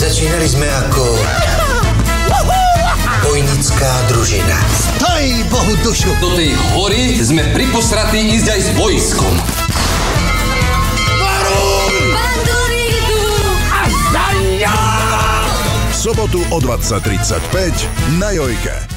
Začínali jsme jako vojnická družina. Stoj Bohu dušu! Do tej hory sme priposratí ísť aj s vojskom. sobotu o 20.35 na Jojke.